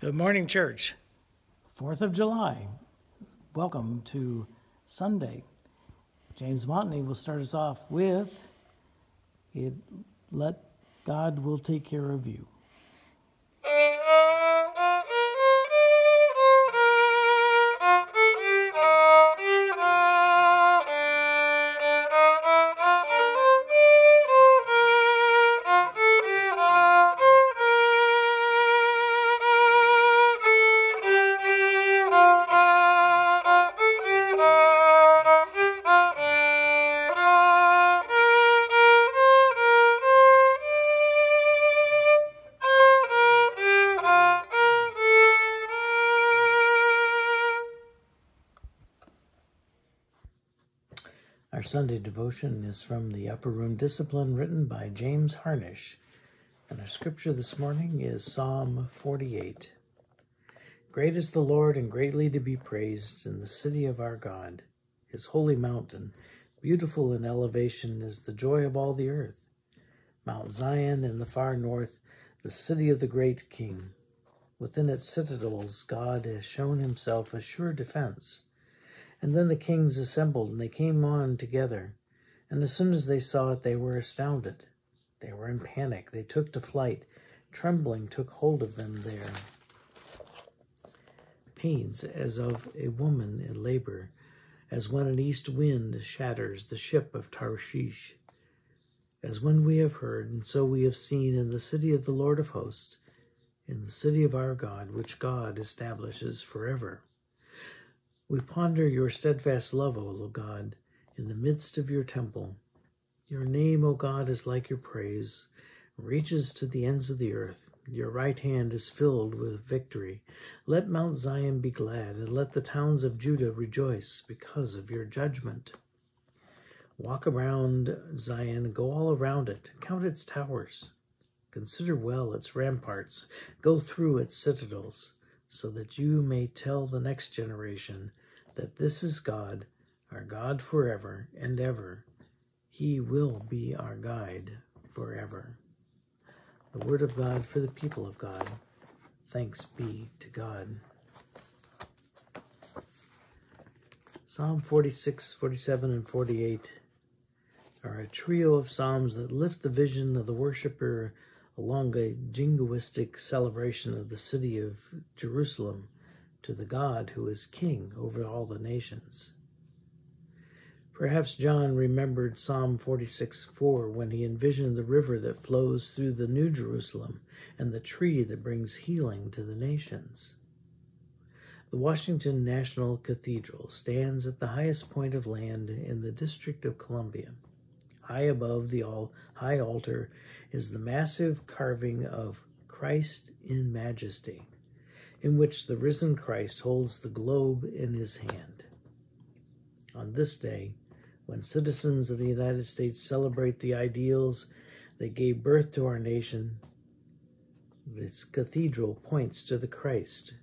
Good morning, church. 4th of July. Welcome to Sunday. James Montney will start us off with it, Let God will take care of you. Our Sunday devotion is from the Upper Room Discipline written by James Harnish. And our scripture this morning is Psalm 48. Great is the Lord and greatly to be praised in the city of our God, his holy mountain. Beautiful in elevation is the joy of all the earth. Mount Zion in the far north, the city of the great King. Within its citadels, God has shown himself a sure defense. And then the kings assembled, and they came on together. And as soon as they saw it, they were astounded. They were in panic. They took to flight. Trembling took hold of them there. Pains as of a woman in labor, as when an east wind shatters the ship of Tarshish. As when we have heard, and so we have seen in the city of the Lord of hosts, in the city of our God, which God establishes forever. We ponder your steadfast love, O Lord God, in the midst of your temple. Your name, O God, is like your praise, reaches to the ends of the earth. Your right hand is filled with victory. Let Mount Zion be glad, and let the towns of Judah rejoice because of your judgment. Walk around Zion, go all around it, count its towers. Consider well its ramparts, go through its citadels so that you may tell the next generation that this is God, our God forever and ever. He will be our guide forever. The word of God for the people of God. Thanks be to God. Psalm 46, 47, and 48 are a trio of psalms that lift the vision of the worshiper along a jingoistic celebration of the city of Jerusalem to the God who is king over all the nations. Perhaps John remembered Psalm 46 4 when he envisioned the river that flows through the New Jerusalem and the tree that brings healing to the nations. The Washington National Cathedral stands at the highest point of land in the District of Columbia. High above the all high altar is the massive carving of Christ in Majesty, in which the risen Christ holds the globe in his hand. On this day, when citizens of the United States celebrate the ideals that gave birth to our nation, this cathedral points to the Christ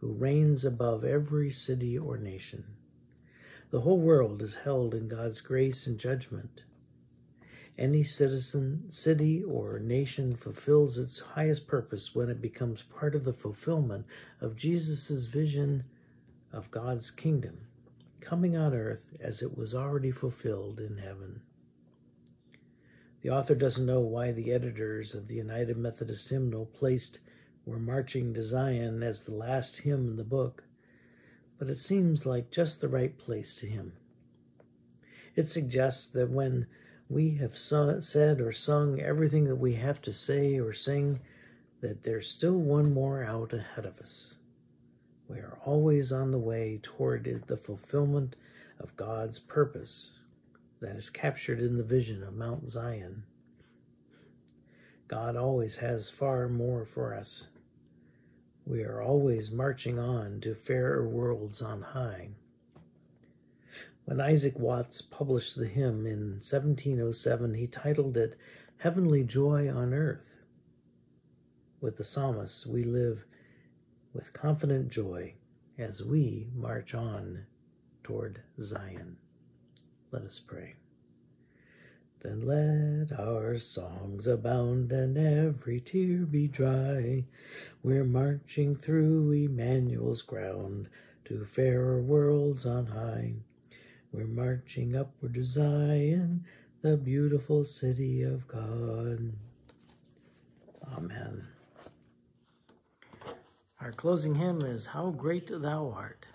who reigns above every city or nation. The whole world is held in God's grace and judgment. Any citizen, city, or nation fulfills its highest purpose when it becomes part of the fulfillment of Jesus' vision of God's kingdom, coming on earth as it was already fulfilled in heaven. The author doesn't know why the editors of the United Methodist Hymnal placed We're Marching to Zion as the last hymn in the book but it seems like just the right place to him. It suggests that when we have said or sung everything that we have to say or sing, that there's still one more out ahead of us. We are always on the way toward the fulfillment of God's purpose that is captured in the vision of Mount Zion. God always has far more for us we are always marching on to fairer worlds on high. When Isaac Watts published the hymn in 1707, he titled it Heavenly Joy on Earth. With the psalmist, we live with confident joy as we march on toward Zion. Let us pray. Then let our songs abound and every tear be dry. We're marching through Emmanuel's ground to fairer worlds on high. We're marching upward to Zion, the beautiful city of God. Amen. Our closing hymn is How Great Thou Art.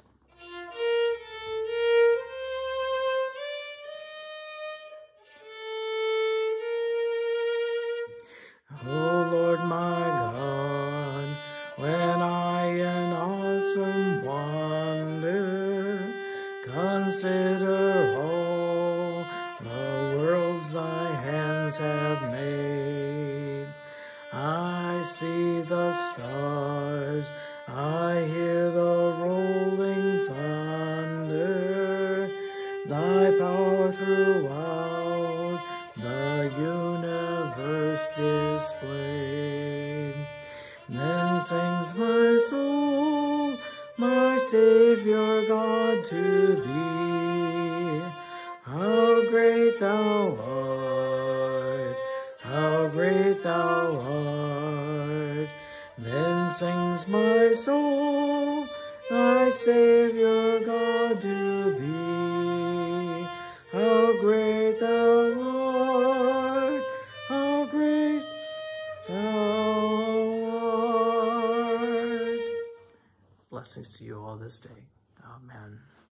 Consider all the worlds thy hands have made, I see the stars, I hear the rolling thunder, thy power throughout the universe displayed. Then sings my soul, my Savior God, to thee. How great thou art, how great thou art. Then sings my soul, thy Savior God, to thee. How great thou art, how great thou art. Blessings to you all this day. Amen.